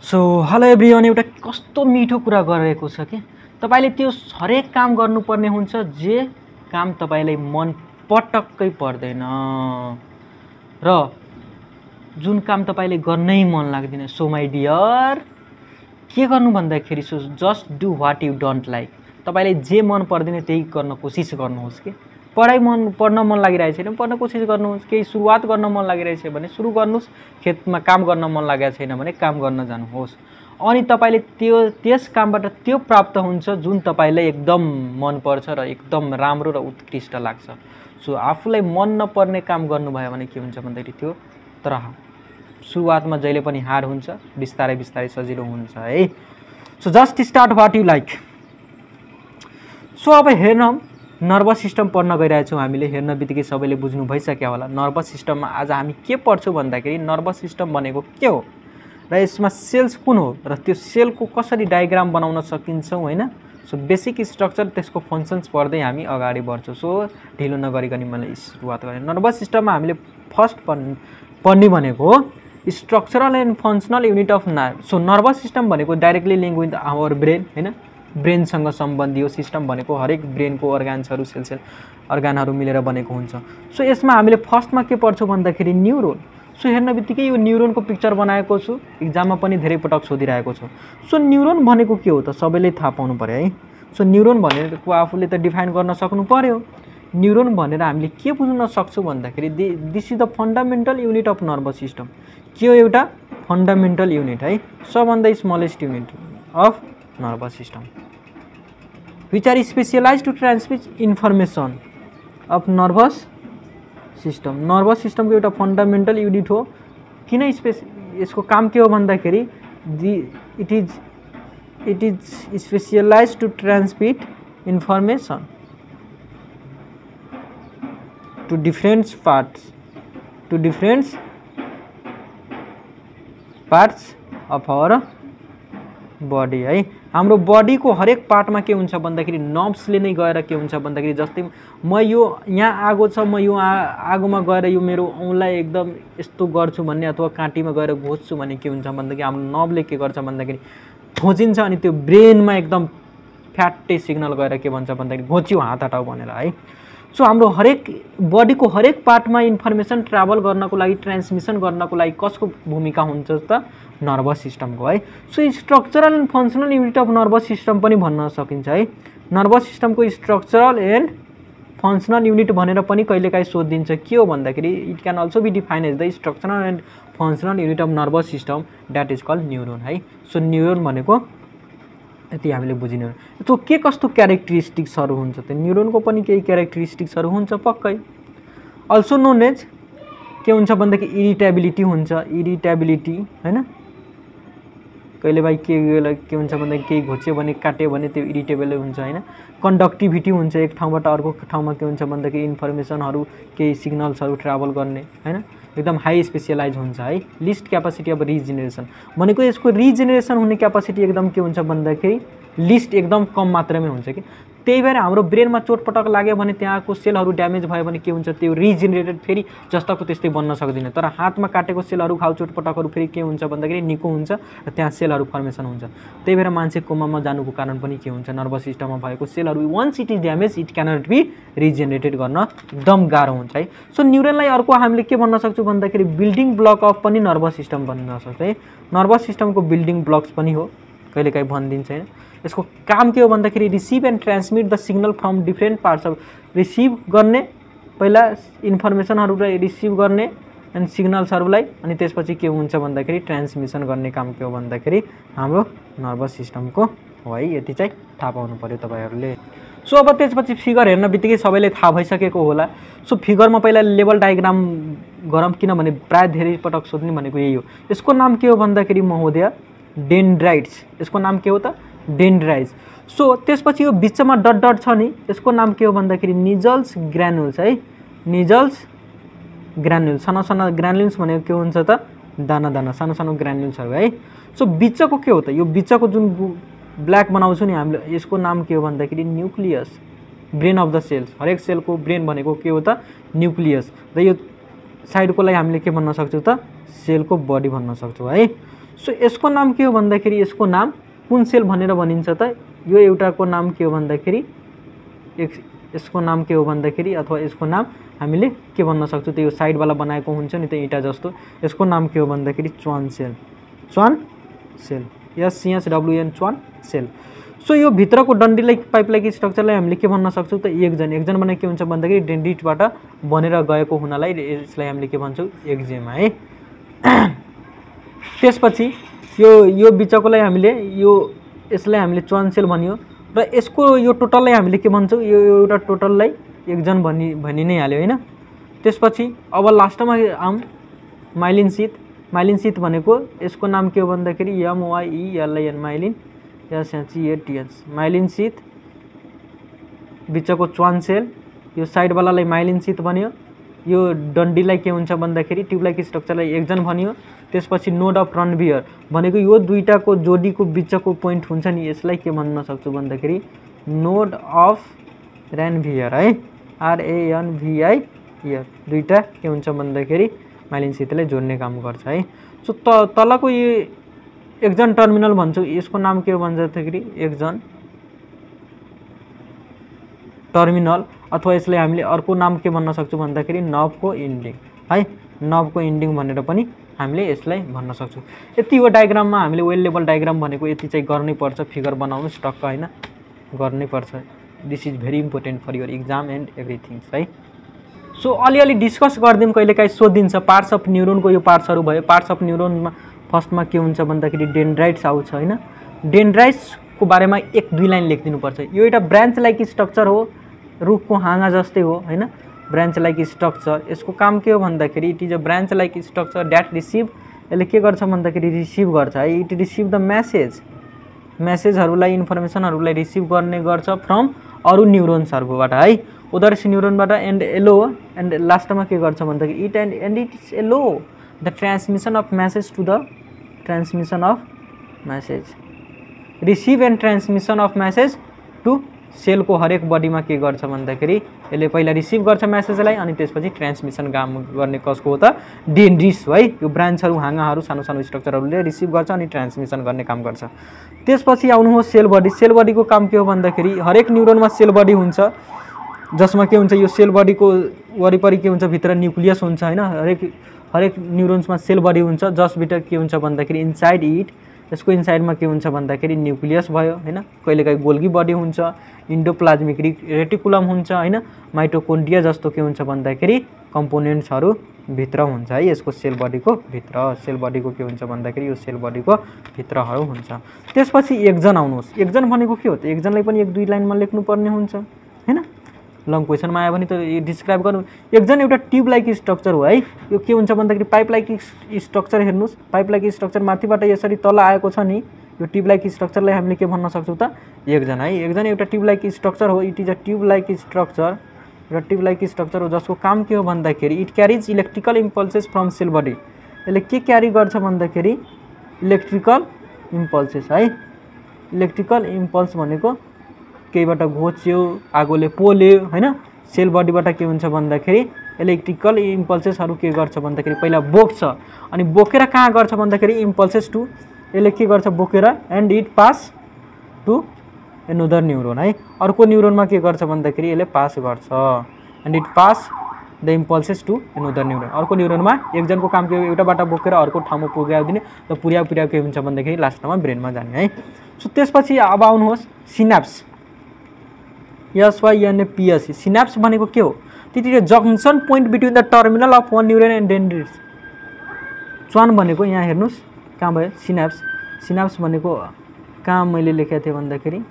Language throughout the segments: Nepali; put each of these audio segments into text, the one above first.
सो हेलो एभ्रिवान एउटा कस्तो मिठो कुरा गरेको छ कि? तपाईँले त्यो हरेक काम गर्नुपर्ने हुन्छ जे काम तपाईँलाई मन पटक्कै पर्दैन। र जुन काम तपाईँले गर्नै मन लाग्दैन सो माई डियर के गर्नु भन्दाखेरि so just do what you don't like तपाईँले जे मन पर्दैन त्यही गर्न कोसिस गर्नुहोस् कि? पढाइ मन पढ्न मन लागिरहेको छैन। पढ्न कोसिस गर्नुहोस् केही सुरुवात गर्न मन लागिरहेछ भने सुरु गर्नुहोस्। खेतमा काम गर्न मन लागेको छैन भने काम गर्न जानुहोस्। अनि तपाईँले त्यो त्यस कामबाट त्यो प्राप्त हुन्छ जुन तपाईँलाई एकदम मनपर्छ र एकदम राम्रो र उत्कृष्ट लाग्छ। सो आफूलाई मन नपर्ने काम गर्नुभयो भने के हुन्छ भन्दाखेरि त्यो तर सुरुवातमा जहिले पनि हार हुन्छ बिस्तारै बिस्तारै सजिलो हुन्छ है। So just start what you like. So अब हेर्न नर्भस सिस्टम पढ्न गइरहेछौँ हामीले हेर्न बित्तिकै सबैले बुझ्नु भइसक्यो होला। नर्भस सिस्टममा आज हामी के पढ्छौँ भन्दाखेरि नर्भस सिस्टम भनेको के हो? र यसमा सेल्स कुन हो? र त्यो सेलको कसरी डायग्राम बनाउन सकिन्छौँ होइन? सो बेसिक स्ट्रक्चर त्यसको फङ्सन्स पढ्दै हामी अगाडि बढ्छौँ। सो ढिलो नगरिकन मैले सुरुवात गरेँ। नर्भस सिस्टममा हामीले फर्स्ट पढ पढ्ने भनेको structural and functional unit of nerve so nervous system भनेको directly link with our brain होइन? ब्रेनसँग सम्बन्धी हो सिस्टम भनेको हरेक ब्रेनको अर्गान्सहरू सेल सेल अर्गानहरू मिलेर बनेको हुन्छ। सो यसमा हामीले फर्स्टमा के पढ्छौँ भन्दाखेरि न्युरोन। सो हेर्न बित्तिकै यो न्युरोनको पिक्चर बनाएको छु इक्जाममा पनि धेरै पटक सोधिरहेको छु। सो न्युरोन भनेको के हो त? सबैले थाहा पाउनु पऱ्यो है। सो न्युरोन भनेको आफूले त डिफाइन गर्न सक्नु पऱ्यो। न्युरोन भनेर हामीले के बुझ्न सक्छौँ भन्दाखेरि the this is the fundamental unit of nervous system के हो एउटा? फन्डामेन्टल युनिट है। सबभन्दा smallest unit of nervous system which are specialise to transmit information of nervous system nervous सिस्टमको एउटा फन्डामेन्टल युनिट हो। किन स्पेस यसको काम के हो the it is it is specialise to transmit information to different parts to different parts of our body है? हाम्रो बडीको हरेक पार्टमा के हुन्छ भन्दाखेरि नर्भ्सले नै गएर के हुन्छ भन्दाखेरि जस्तै म यो यहाँ आगो छ म यो आगोमा गएर यो मेरो औँलाई एकदम यस्तो गर्छु भन्ने अथवा काँटीमा गएर घोच्छु भने के हुन्छ भन्दाखेरि हाम्रो नर्भले के गर्छ भन्दाखेरि घोचिन्छ अनि त्यो ब्रेनमा एकदम फ्याट्टै सिग्नल गएर के भन्छ भन्दाखेरि घोच्यो हात हटाउ भनेर है? सो हाम्रो हरेक बडीको हरेक पार्टमा इन्फर्मेसन ट्राभल गर्नको लागि ट्रान्समिसन गर्नको लागि कसको भूमिका हुन्छ त? नर्भस सिस्टमको है। So structural and functional unit of nervous system पनि भन्न सकिन्छ है। नर्भस सिस्टमको स्ट्रक्चरल एन्ड फङ्सनल युनिट भनेर पनि कहिलेकाहीँ सोधिदिन्छ के हो भन्दाखेरि it can also be define as the structural and functional unit of nervous system that is called neuron है। सो न्युरोन भनेको यति हामीले बुझिनु त्यो के कस्तो क्यारेक्टरिस्टिक्सहरू हुन्छ त्यो न्युरोनको पनि केही क्यारेक्टरिस्टिक्सहरू हुन्छ पक्कै। अल्सो नोन एज के हुन्छ भन्दाखेरि इरिटेबिलिटी हुन्छ इरिटेबिलिटी होइन? कहिले भाइ के के हुन्छ भन्दाखेरि केही घोच्यो भने काट्यो भने त्यो इरिटेबल हुन्छ होइन? कन्डक्टिभिटी हुन्छ एक ठाउँबाट अर्को ठाउँमा के हुन्छ भन्दाखेरि इन्फर्मेसनहरू केही सिग्नल्सहरू ट्राभल गर्ने होइन? एकदम हाई स्पेसियलाइज हुन्छ है? लिस्ट क्यापासिटी अब रिजेनेरेसन भनेको यसको रिजेनेरेसन हुने क्यापासिटी एकदम के हुन्छ भन्दाखेरि लिस्ट एकदम कम मात्रामै हुन्छ कि? त्यही भएर हाम्रो ब्रेनमा चोटपटक लाग्यो भने त्यहाँको सेलहरू ड्यामेज भयो भने के हुन्छ? त्यो रिजेनेरेटेड फेरि जस्ताको त्यस्तै बन्न सक्दैन। तर हातमा काटेको सेलहरू घाउ चोटपटकहरू फेरि के हुन्छ भन्दाखेरि निको हुन्छ र त्यहाँ सेलहरू फर्मेसन हुन्छ। त्यही भएर मान्छे कोमामा जानुको कारण पनि के हुन्छ? नर्भस सिस्टममा भएको सेलहरू once it is damage it cannot be regenerated गर्न एकदम गाह्रो हुन्छ है। सो न्युरनलाई अर्को हामीले के भन्न सक्छौँ भन्दाखेरि बिल्डिङ ब्लक अफ पनि नर्भस सिस्टम भन्न सक्छ है। नर्भस सिस्टमको बिल्डिङ ब्लक्स पनि हो। कहिलेकाहीँ भनिदिन्छ होइन। यसको काम के हो भन्दाखेरि receive and transmit the signal from different parts of receive गर्ने पहिला इन्फर्मेसनहरूलाई रिसिभ गर्ने एन्ड सिग्नल्सहरूलाई अनि त्यसपछि के हुन्छ भन्दाखेरि ट्रान्समिसन गर्ने काम के हो भन्दाखेरि हाम्रो नर्भस सिस्टमको हो है यति चाहिँ थाहा पाउनु पऱ्यो तपाईँहरूले। सो अब त्यसपछि फिगर हेर्न बित्तिकै सबैले थाहा भइसकेको होला। सो फिगरमा पहिला लेभल डायग्राम गरौँ किनभने प्रायः धेरै पटक सोध्ने भनेको यही हो। यसको नाम के हो भन्दाखेरि महोदय? डेन्ड्राइट्स यसको नाम के हो त? डेन्ड्राइट्स सो त्यसपछि यो बिचमा डट डट छ नि यसको नाम के हो भन्दाखेरि निजल्स ग्रानुल्स है? निजल्स ग्रानुल्स सानो सानो ग्रानुल्स भनेको के हुन्छ त? दाना दाना सानो सानो ग्रानुल्सहरू है? सो बिचको के हो त? यो बिचको जुन ब्ल्याक बनाउँछौँ नि हामीले यसको नाम के हो भन्दाखेरि nucleus brain of the cells हरेक सेलको ब्रेन भनेको के हो त? न्युक्लियस र यो साइडकोलाई हामीले के भन्न सक्छौँ त? सेलको बडी भन्न सक्छौँ है। सो यसको नाम के हो भन्दाखेरि यसको नाम कुन सेल भनेर भनिन्छ त? यो एउटाको नाम के हो भन्दाखेरि यसको नाम के हो भन्दाखेरि अथवा यसको नाम हामीले के भन्न सक्छौँ त्यो साइडवाला बनाएको हुन्छ नि त्यो इँटा जस्तो। यसको नाम के हो भन्दाखेरि च्वान सेल। Schwann cell. एससिएस डब्लुएन च्वान सेल। सो यो भित्रको डन्डीलाई पाइपलाइक स्ट्रक्चरलाई हामीले के भन्न सक्छौँ त एकजन? एकजन भने के हुन्छ भन्दाखेरि डेन्डिटबाट बनेर गएको हुनालाई यसलाई हामीले के भन्छौँ? एक्जेमा है? त्यसपछि यो यो बिचकोलाई हामीले यो यसलाई हामीले च्वान सेल भनियो र यसको यो टोटललाई हामीले के भन्छौँ? यो एउटा टोटललाई एकजन भनि भनि नै हाल्यो होइन? त्यसपछि अब लास्टमा आउँ। माइलिन शीत माइलिन शीत भनेको यसको नाम के हो भन्दाखेरि एमवाइइएलआइएन माइलिन। एसएचइएटिएच माइलिन शीत बिचको च्वान सेल यो साइडवालालाई माइलिन शीत भन्यो। यो डन्डीलाई के हुन्छ भन्दाखेरि ट्युबलाइक स्ट्रक्चरलाई एकजन भनियो। त्यसपछि नोड अफ रनभियर भनेको यो दुईवटाको जोडीको बिचको पोइन्ट हुन्छ नि यसलाई के भन्न सक्छु भन्दाखेरि नोड अफ ऱ्यानभियर है? आरएएनभिआई इयर दुईवटा के हुन्छ भन्दाखेरि माइलिनसितलाई जोड्ने काम गर्छ है? सो त तलको यो एकजन टर्मिनल भन्छौँ। यसको नाम के हो भन्दाखेरि एकजन टर्मिनल अथवा यसलाई हामीले अर्को नाम के भन्न सक्छौँ भन्दाखेरि नबको इन्डिङ। है? नबको इन्डिङ भनेर पनि हामीले यसलाई भन्न सक्छौँ। यति हो डायग्राममा हामीले वेल लेभल डायग्राम भनेको यति चाहिँ गर्नै पर्छ फिगर बनाउनुहोस् टक्क होइन? गर्नै पर्छ। This is very important for your exam and everything's है सो अलिअलि डिस्कस गरिदिउँ कहिलेकाहीँ सोधिन्छ। पार्ट्स अफ न्युरोनको यो पार्ट्सहरू भयो। पार्ट्स अफ न्युरोनमा फर्स्टमा के हुन्छ भन्दाखेरि डेन्ड्राइट्स आउँछ होइन? डेन्ड्राइट्सको बारेमा एक दुई लाइन लेखिदिनुपर्छ। यो एउटा ब्रान्च लाइक स्ट्रक्चर हो? रुखको हाँगा जस्तै हो होइन? Branch like structure. यसको काम के हो भन्दाखेरि it is a branch like structure that receive यसले के गर्छ भन्दाखेरि रिसिभ गर्छ। है इट रिसिभ द म्यासेज। म्यासेजहरूलाई इन्फर्मेसनहरूलाई रिसिभ गर्ने गर्छ फ्रम अरू न्युरोन्सहरूबाट है? उदर्स न्युरोनबाट एन्ड एलो एन्ड लास्टमा के गर्छ भन्दाखेरि it and and it is allow the transmission of message to the transmission of message receive and transmission of message to सेलको हरेक बडीमा के गर्छ भन्दाखेरि यसले पहिला रिसिभ गर्छ म्यासेजलाई अनि त्यसपछि ट्रान्समिसन काम गर्ने कसको हो त? डेन्ड्रिस है? यो ब्रान्चहरू हाँगाहरू सानो सानो स्ट्रक्चरहरूले रिसिभ गर्छ अनि ट्रान्समिसन गर्ने काम गर्छ। त्यसपछि आउनुहोस् सेल बडी सेल बडीको काम के हो भन्दाखेरि हरेक न्युरोनमा सेल बडी हुन्छ। जसमा के हुन्छ यो सेल बडीको वरिपरि के हुन्छ भित्र न्युक्लियस हुन्छ होइन? हरेक हरेक न्युरोन्समा सेल बडी हुन्छ जसभित्र के हुन्छ भन्दाखेरि इन्साइड इट यसको इन्साइडमा के हुन्छ भन्दाखेरि न्युक्लियस भयो होइन? कहिलेकाहीँ गोल्गी बडी हुन्छ इन्डोप्लाज्मिक रेटिकुलम हुन्छ होइन? माइटोकोन्डिया जस्तो के हुन्छ भन्दाखेरि कम्पोनेन्ट्सहरू भित्र हुन्छ है? यसको सेल बडीको भित्र सेल बडीको के हुन्छ भन्दाखेरि यो सेल बडीको भित्रहरू हुन्छ। त्यसपछि एकजन आउनुहोस्। एकजन भनेको के हो त? एकजनलाई पनि एक दुई लाइनमा लेख्नुपर्ने हुन्छ होइन? लङ क्वेसनमा आयो भने त डिस्क्राइब गर्नु एकजना एउटा ट्युब लाइक स्ट्रक्चर हो है। यो के हुन्छ भन्दाखेरि पाइप लाइक स्ट्रक्चर हेर्नुहोस्। पाइप लाइक स्ट्रक्चर माथिबाट यसरी तल आएको छ नि यो ट्युब लाइक स्ट्रक्चरलाई हामीले के भन्न सक्छौँ त? एकजना है। एकजना एउटा ट्युब लाइक स्ट्रक्चर हो it is a tube like structure र ट्युब लाइक स्ट्रक्चर हो जसको काम के हो भन्दाखेरि it carries electrical impulses from cell body यसले के क्यारी गर्छ भन्दाखेरि इलेक्ट्रिकल इम्पल्सेस है। इलेक्ट्रिकल इम्पल्स भनेको केहीबाट घोच्यो आगोले पोल्यो होइन? सेल बडीबाट के हुन्छ भन्दाखेरि इलेक्ट्रिकल इम्पल्सेसहरू के गर्छ भन्दाखेरि पहिला बोक्छ। अनि बोकेर कहाँ गर्छ भन्दाखेरि इम्पल्सेस टु यसले के गर्छ? बोकेर and it pass to another neuron है? अर्को न्युरोनमा के गर्छ भन्दाखेरि यसले पास गर्छ। And it pass the impulses to another neuron अर्को न्युरोनमा एकजनको काम के एउटाबाट बोकेर अर्को ठाउँमा पुर्याइदिने र पुर्याउ पुर्याउ के हुन्छ भन्दाखेरि लास्टमा ब्रेनमा जाने है? सो त्यसपछि अब आउनुहोस् सिनाप्स एसवाइएनएपिएससी सिनाप्स भनेको के हो? त्यतिखेर junction point between the terminal of one neuron and dendrites Schwann भनेको यहाँ हेर्नुहोस् कहाँ भयो? सिनाप्स सिनाप्स भनेको कहाँ मैले लेखेको थिएँ भन्दाखेरि?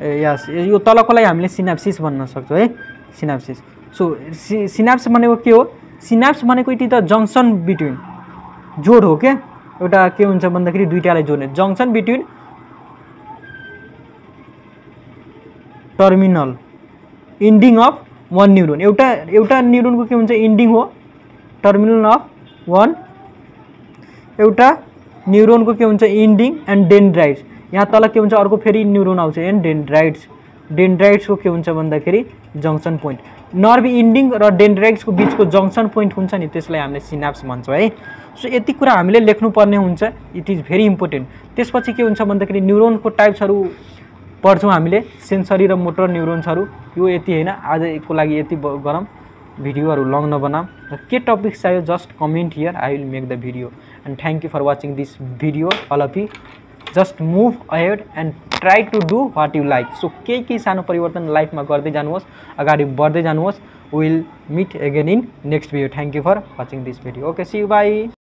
ए यस यो तलकोलाई हामीले सिनाप्सिस भन्न सक्छौँ है? सिनाप्सिस सो सि सिनाप्स भनेको के हो? सिनाप्स भनेको it is the junction between जोड हो क्या? एउटा के हुन्छ भन्दाखेरि दुइटालाई जोड्ने। Junction between terminal. Ending of one neuron एउटा एउटा न्युरोनको के हुन्छ? इन्डिङ हो। टर्मिनल अफ वान एउटा न्युरोनको के हुन्छ? इन्डिङ एन्ड डेन्ड्राइट्स यहाँ तल के हुन्छ? अर्को फेरि न्युरोन आउँछ। एन्ड डेन्ड्राइट्स डेन्ड्राइट्सको के हुन्छ भन्दाखेरि? जङ्सन पोइन्ट नर्भ इन्डिङ र डेन्ड्राइट्सको बिचको जङ्सन पोइन्ट हुन्छ नि? त्यसलाई हामीले सिनाप्स भन्छौँ है। सो यति कुरा हामीले लेख्नुपर्ने हुन्छ। इट इज भेरी इम्पोर्टेन्ट त्यसपछि के हुन्छ भन्दाखेरि? न्युरोनको टाइप्सहरू पढ्छौँ हामीले। सेन्सरी र मोटर न्युरोन्सहरू यो यति होइन। आजको लागि यति गरौँ। भिडियोहरू लङ नबनाऊँ। र के टपिक्स चाहियो just comment here I will make the video and thank you for watching this video all just move ahead and try to do what you like so केही केही सानो परिवर्तन लाइफमा गर्दै जानुहोस्। अगाडि बढ्दै जानुहोस्। Will meet again in next video thank you for watching this video okay see bye